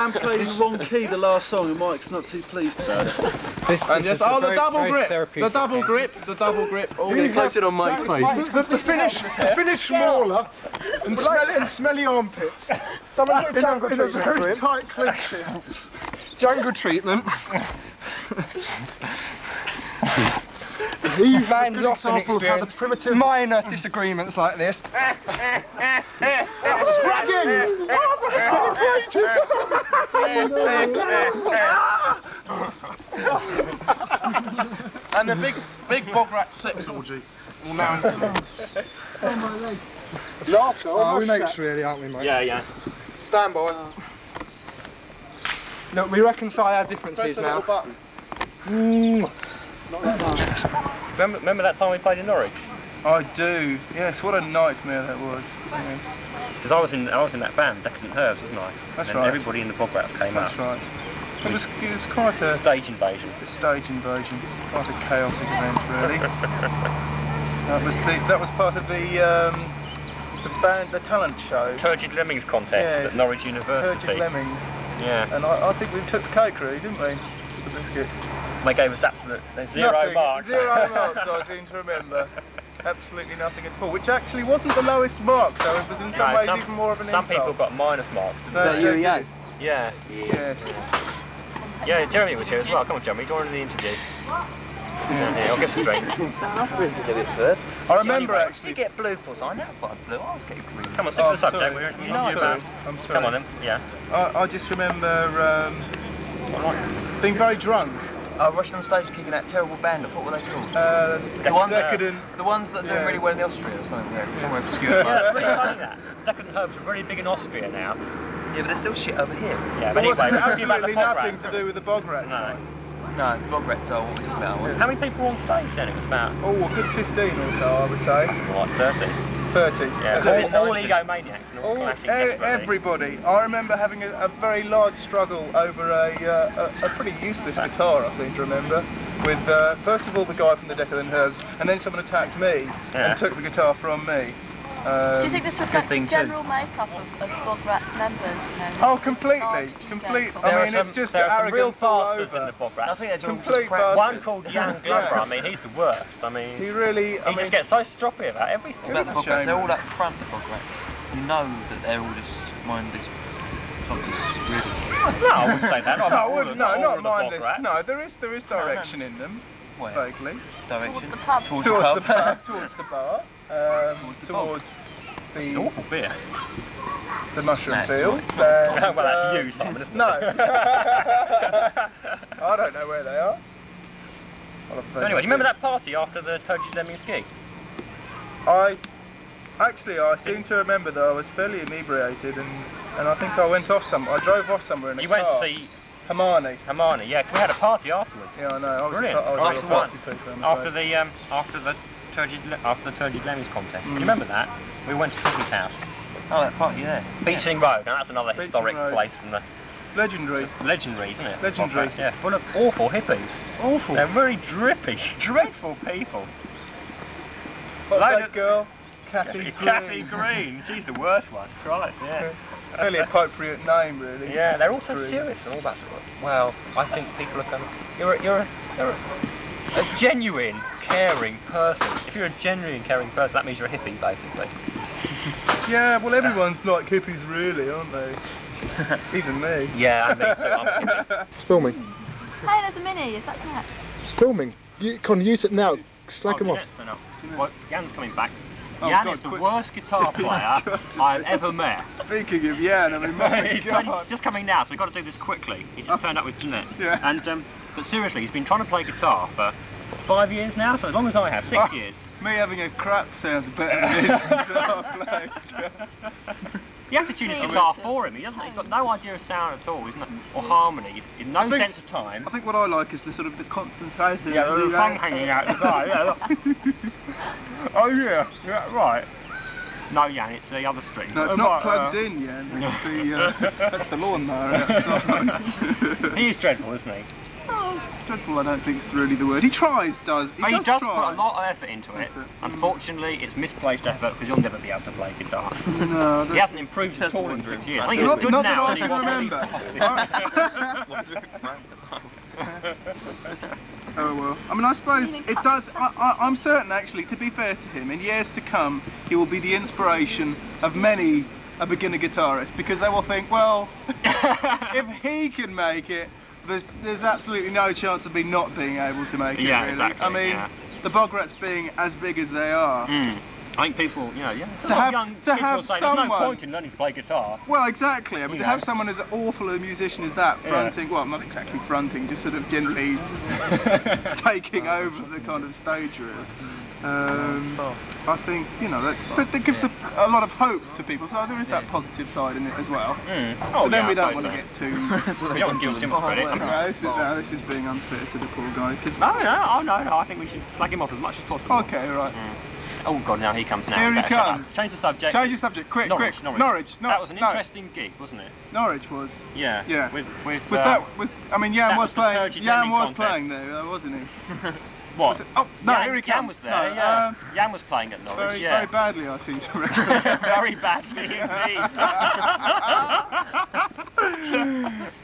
I'm playing the wrong key the last song and Mike's not too pleased about it. This, And this yes, is a oh, the very- double very grip, the double game. grip, the double grip. Oh, yeah, place it on Mike's face. The, the finish, the finish smaller and smelly and smelly armpits. Someone in, a, in a very tight clinch. Jungle treatment. He Man's good often example of how the experienced primitive minor disagreements like this. Spraggins! Oh, and the big, big bog rat sex orgy. Well, now into Laughter, oh, we mates really, aren't we, mate? Yeah, yeah. Stand by. Look, we reconcile our differences now. button. Mm. Remember, remember that time we played in Norwich? I do. Yes, what a nightmare that was. Yes, Because I was in I was in that band, Decadent Herbs, wasn't I? That's and right. Everybody in the Bog Rats came that's up. right. It was, it was quite a, Stage invasion. a stage invasion, quite a chaotic event, really. that was the, that was part of the um, the band, the talent show. Turgid Lemmings contest Yes. at Norwich University. Turgid Lemmings, Yeah. and I, I think we took the cake, really, didn't we? The biscuit. They game was absolute zero Nothing, marks. Zero marks, I seem to remember. Absolutely nothing at all, which actually wasn't the lowest mark, so it was in some No, ways some, even more of an some insult. people got minus marks. didn't No, they? they did. Yeah. Yes. Yeah, Jeremy was here as well. Come on, Jeremy, join in the interview. Yeah, I'll get some drink. I remember actually. You get blue for us? I never got a blue. I was getting green. Come on, stick Oh, to the subject. sorry. We're I'm you know sorry. about. I'm sorry. Come on then. Yeah. I, I just remember um, being very drunk. Uh, rushing on stage kicking that terrible band. What were they called? Uh, the ones decadent. That, the ones that are doing Yeah. really well in the Austria or something. There, somewhere Yes. obscure. Yeah, that's really funny that. Decadent Herbs are very big in Austria now. Yeah, but they're still shit over here. Yeah, but anyway, we're talking about the absolutely nothing to do with the bog rats. No. No, Bog what was it about? How many people were on stage then? It was about Oh, a good 15 or so, I would say. like 30. 30. Yeah, Could have been all, all 90. egomaniacs and all All, classic e- everybody. I remember having a, a very large struggle over a, uh, a, a pretty useless guitar, I seem to remember. With, uh, first of all, the guy from the Decadent Herbs, and then someone attacked me Yeah. and took the guitar from me. Um, Do you think this reflects thing the too. general makeup of, of Bog Rats members? You know, Oh, this completely, complete- I There are mean, it's just there are some real arrogance all bastards in over. the Bog I think they're doing Complete just crap. One called Jan Glover, Yeah. I mean, he's the worst. I mean, He really, I he mean, just gets so stroppy about everything. About the a shame. they're all up front, the Bog Rats. You know that they're all just mindless fuckers, really. No, I wouldn't say that. No, I wouldn't, no, not of the Bog mindless. No, there is there is direction in them, Where? vaguely. Direction? the pub. Towards, Towards the the pub. bar, towards the bar, um, Towards the the awful beer. the mushroom No, fields. and, well, that's um, you, Simon, isn't it? No. I don't know where they are. I'll have to So anyway, do you remember that party after the Turgid Lemmings gig? I actually I seem to remember that I was fairly inebriated and and I think I went off some. I drove off somewhere in a You car. went to see Hermione. Hermione, yeah, we had a party afterwards. Yeah, I know. I was Brilliant. A, I was After a party people. After afraid. the um, after the Turgid after the Turgid Lemmings contest. Do Mm. you remember that? We went to Tricky's house, Oh, that party there. Beeching Road. Now that's another Beeching historic Road. place from the legendary, legendary, isn't it? Legendary. Yeah, full of awful hippies. awful. They're very drippy, dreadful people. What's Load that of- girl? Kathy. Green. Kathy Green. She's the worst one. Christ, yeah. Fairly appropriate name, really. Yeah, they're all so serious and all that sort of. Well, I think people are going. You're a, you're a, you're a, a genuine, caring person. If you're a genuinely caring person, that means you're a hippie, basically. Yeah, well, everyone's like hippies, really, aren't they? Even me. Yeah, I think so. I'm a hippie. It's filming. Hey, there's a mini. Is that Jack? It's filming. You, Con, use it now. Slack oh, him off. Jeanette's been up. Well, Jan's coming back. Oh, Jan God, is the quick. worst guitar player I've ever met. Speaking of Jan, I mean, my he's, God. he's just coming now, so we've got to do this quickly. He's just turned up with Jeanette. Yeah. And um, but seriously, he's been trying to play guitar for five years now, so as long as I have, six Oh. years. Me having a crap sounds better than his guitar playing. You have to tune his guitar for him. He doesn't. He's got no idea of sound at all. isn't or harmony. He's, he's no think- sense of time. I think what I like is the sort of the concentration. Yeah, the the, little tongue hanging out the side. Yeah. look. oh yeah, yeah, right. No, Jan, it's the other string. No, it's Oh, not right, plugged uh, in, Jan. It's the, uh, that's the lawnmower outside. He is dreadful, isn't he? Oh, dreadful. I don't think is really the word. He tries, does he? He does, does try. put a lot of effort into it. Effort. Mm. Unfortunately, it's misplaced effort because he'll never be able to play guitar. No, He hasn't improved at all in six years. I think he's not, good not now. that I can remember. Oh well. I mean, I suppose it does. I, I, I'm certain, actually, to be fair to him, in years to come, he will be the inspiration of many a beginner guitarist because they will think, well, if he can make it, there's there's absolutely no chance of me not being able to make it. Yeah, really. exactly, I mean, yeah. the Bograts being as big as they are. Mm. I think people, you know, yeah. To have- young to have say, There's no someone- point in learning to play guitar. Well, exactly. I mean, You to have someone as awful a musician as that Yeah. fronting, well, not exactly fronting, just sort of generally taking over the kind of stage room. Um, I think you know that's, that, that gives a, a lot of hope to people. So there is that positive side in it as well. Mm. Oh, but then yeah, we don't want to so. get too. You don't want to give him credit. no, this is, no, this is being unfair to the poor guy. Cause, No, no, oh, no, no, I think we should slag him off as much as possible. okay, right. Mm. Oh god, now he comes now. Here he better shut up. comes. Change the subject. Change the subject, quick, Norwich, quick. Norwich. Norwich. No, that was an no. interesting gig, wasn't it? Norwich was. Yeah. Yeah. With with. Was uh, that was? I mean, Jan was was playing. Jan was contest. playing there, wasn't he? what? Was it- oh no, Jan, here he Jan was there. No, yeah. um, Jan was playing at Norwich. very, yeah. very badly, I seem to remember. Very badly indeed.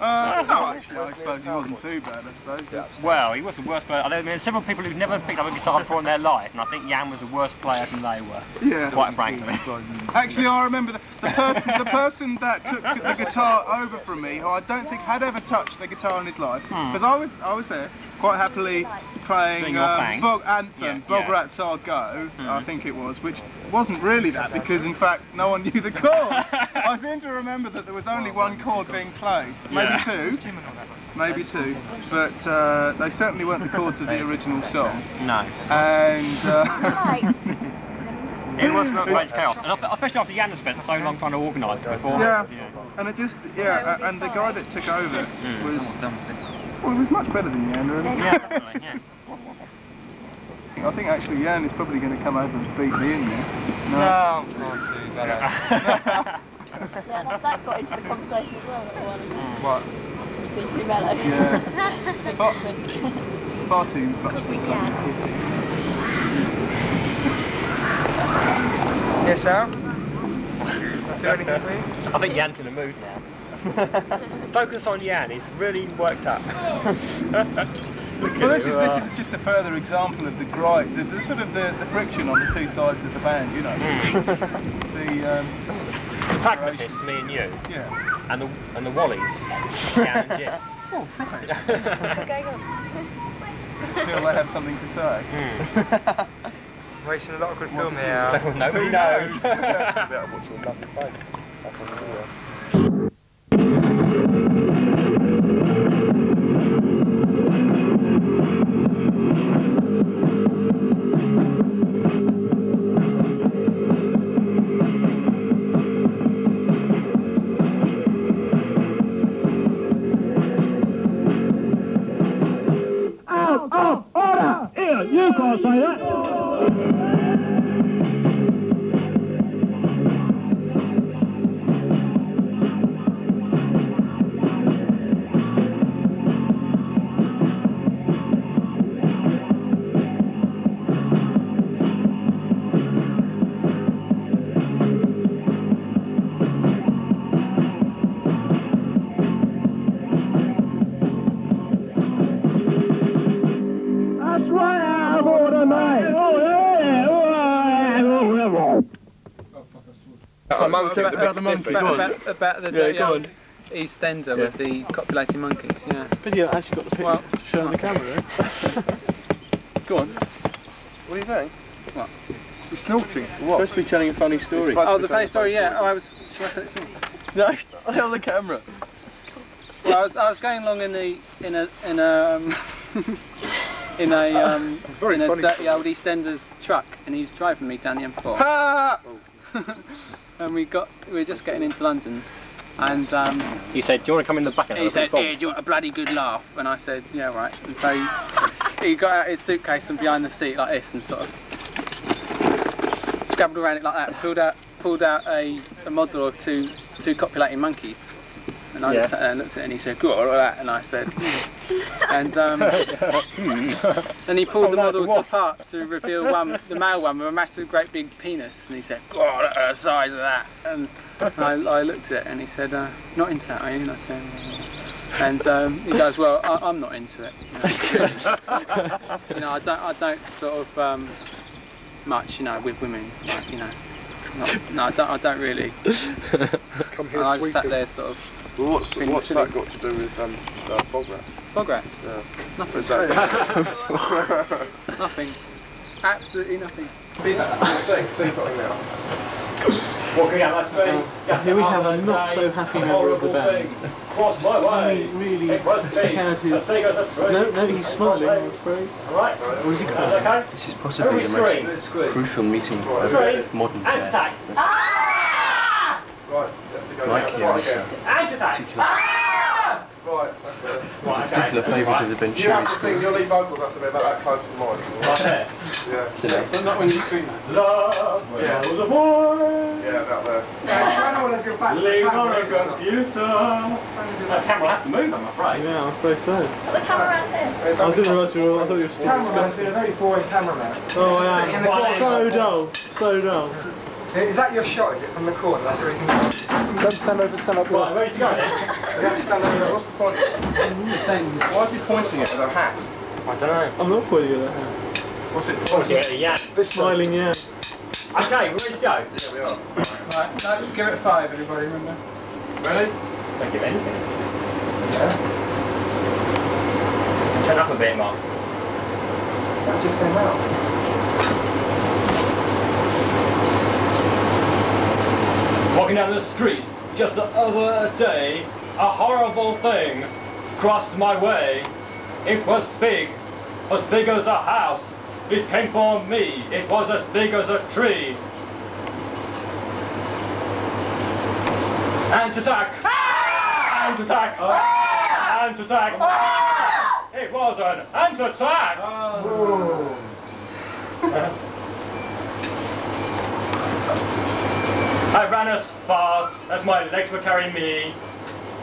uh, no, actually, I suppose he wasn't too bad. I suppose. but- well, he was the worst player. I mean, there's several people who've never picked up a guitar before in their life, and I think Jan was the worst player than they were. Yeah. Quite frankly. Actually, I remember the, the person the person that took the guitar over from me, who I don't think had ever touched the guitar in his life, Hmm. because I was I was there quite happily playing Doing your um. Bog Anthem, Yeah, Bog yeah. Rats Are Go, I Mhm. think it was, which wasn't really that because in fact no one knew the chords. I seem to remember that there was only one chord being played, maybe Yeah. two, maybe two, but uh, they certainly weren't the chords of the original song. No. And uh, Right. It was real great chaos, and especially after Jan has spent so long trying to organise it before. Yeah. And it just, yeah, a- and the guy that took over Mm. was, well, he was much better than Jan, really. Yeah, definitely, yeah. I think actually Jan is probably going to come over and beat me in there. No, not too bad. Yeah, that, that got into the conversation as well. That one. What? You've been too mellow. Yeah. Far, far too much. Could we, yeah. Yes, Al? Do anything for you? I think Jan's in a mood now. Focus on Jan, he's really worked up. Well, this is this is just a further example of the gripe, the, the sort of the, the friction on the two sides of the band, you know. Mm. the um, The pragmatists, me and you, yeah. and the and the Wallies, Jan and Jim. Oh, right. What's going on? Feel they have something to say. Mm. Wasting a lot of good film here, Al. Nobody knows. knows? Watch your lovely face. Up on the wall. A monkey about, with about the the big monkey. About, about, about the Yeah, go old East Ender with the copulating monkeys, yeah. But you actually got the picture Well- to show on the camera, eh? Go on. What are you doing? You're snorting. Supposed to be telling a funny story. Oh, the funny story, yeah. Oh, I was. Shall I tell it to you? No, tell the camera. Well, I was, I was going along in the in a in a um, in a um, very in a funny dirty story. old EastEnders truck, and he was driving me down the M4. Ah! and we got we were just getting into London, and um, He said, Do you want to come in the back and he said, "Here, do you want a bloody good laugh?" And I said, "Yeah, right." And so he, he got out his suitcase from behind the seat like this, and sort of scrambled around it like that, and pulled out pulled out a, a model of two two copulating monkeys. And I Yeah. just sat there and looked at it and he said, "Good, all that," and I said, "Hmm." and um, then he pulled Oh, the models it was. apart to reveal one, the male one with a massive, great big penis, and he said, "God, look at the size of that." And I, I looked at it and he said, uh, "Not into that, are you?" And I said. "Uh," And um, he goes, "Well, I, I'm not into it." You know, you know, I don't, I don't sort of um, much, you know, with women, like, you know. Not, no, I don't, I don't really. Come And here, I just sat there, sort of. Well, what's, Been what's that got to do with um, uh, bog rats? Progress. Yeah. Nothing. Is that- nothing. Absolutely nothing. Say, say something now. Walking down that street, Here we have a not so happy a member of the horrible band. thing Crossed my way. really it was had his- as big as a tree. No, no, he's smiling, I'm afraid. Alright? Or is he That's crying? okay? This is possibly the most crucial meeting of modern And jazz. Right, you have Like now. here Right is again. a And attack. particular, Right, that's better. Right, okay. particular favourite of the Ben You have to sing, your lead vocals have to be about that close to mine. Right there. Yeah. So now, But not when you scream that. Love when Yeah. I was a boy. Yeah, about there. Living on a computer. The camera will have to move, I'm afraid. Yeah, I'm afraid so. Put the camera around here. I didn't realise you were, I thought you were still discussing. a very boring cameraman. Oh, I am. So dull, so dull. Is that your shot? Is it from the corner? That's where you can. Don't stand over, stand up. Right, ready to go then? You have to stand over. What's the point? Why is he pointing it with a hat? I don't know. I'm not pointing at that hat. What's it pointing? yeah, yeah. This Smiling, yeah. Okay, we're ready to go. Yeah, we are. Right, no, give it a five, everybody, remember? Ready? Don't give anything. Yeah. Turn up a bit, Mark. That just came out. Walking down the street just the other day, a horrible thing crossed my way. It was big, as big as a house. It came for me. It was as big as a tree. Ant attack! Ant attack! Ant attack! It was an ant attack! Oh. I ran as fast as my legs would carry me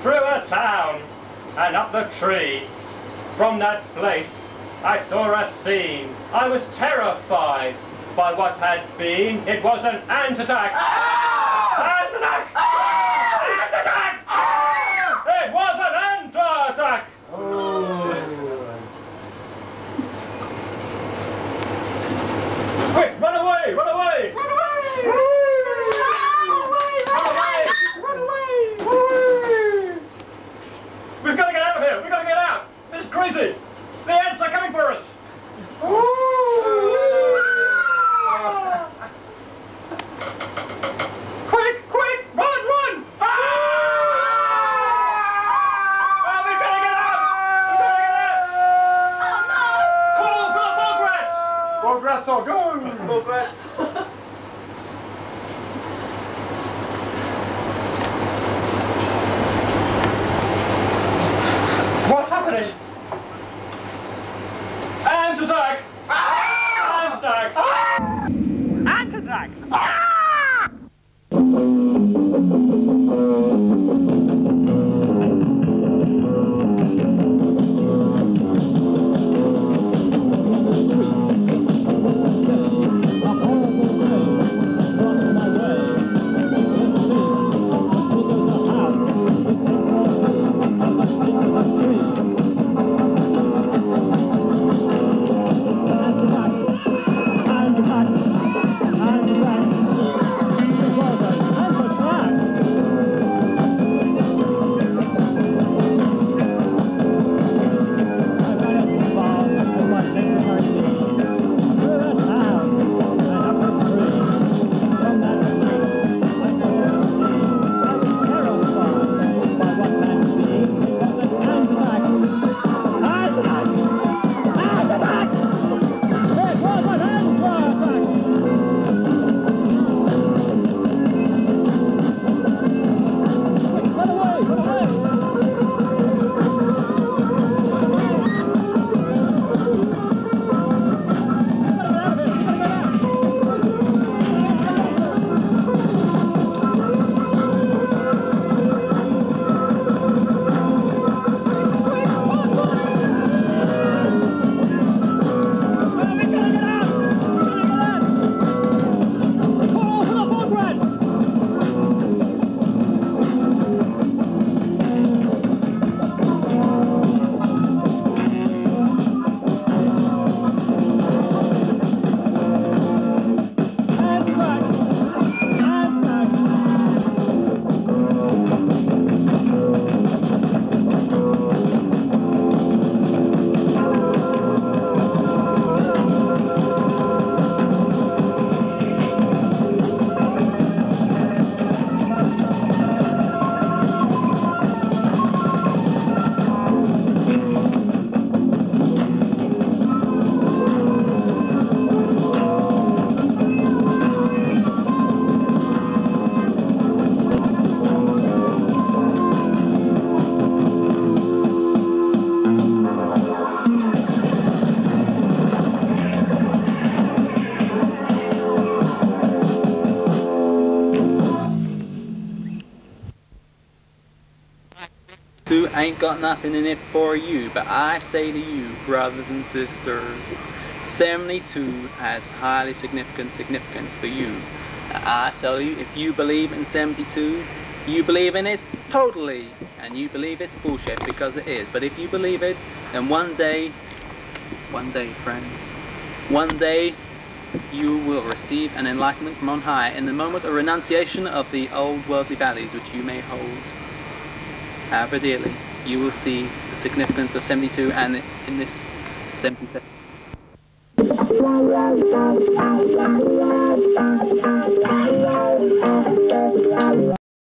through a town and up the tree. From that place, I saw a scene. I was terrified by what had been. It was an ant attack. Ah! Ant attack! Ant attack! It was an ant attack! Quick, run away! Run away! Run away! Run away! We've got to get out of here! We've got to get out! This is crazy! The ants are coming for us! Quick! Quick! Run! Run! Ah, we've got to get out! We've got to get out! Call for the bog Bog rats are go! Bog rats. What's happening? Ain't got nothing in it for you, but I say to you, brothers and sisters, 72 has highly significant significance for you. I tell you, if you believe in 72, you believe in it totally, and you believe it's bullshit because it is. But if you believe it, then one day, one day, friends, one day you will receive an enlightenment from on high in the moment of renunciation of the old worldly values which you may hold. However dearly, you will see the significance of 72 and in this 77.